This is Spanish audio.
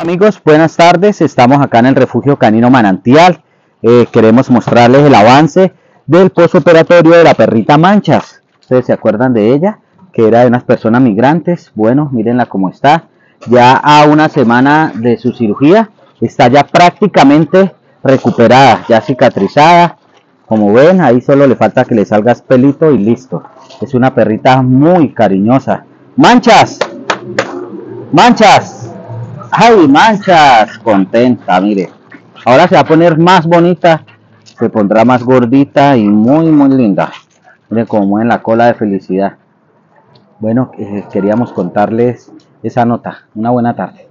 Amigos, buenas tardes. Estamos acá en el refugio canino Manantial. Eh, queremos mostrarles el avance del posoperatorio de la perrita Manchas. ¿Ustedes se acuerdan de ella? Que era de unas personas migrantes. Bueno, mírenla cómo está. Ya a una semana de su cirugía, está ya prácticamente recuperada, ya cicatrizada. Como ven, ahí solo le falta que le salga pelito y listo. Es una perrita muy cariñosa. ¡Manchas! ¡Manchas! ¡Ay, manchas! Contenta, mire. Ahora se va a poner más bonita. Se pondrá más gordita y muy, muy linda. Miren cómo en la cola de felicidad. Bueno, eh, queríamos contarles esa nota. Una buena tarde.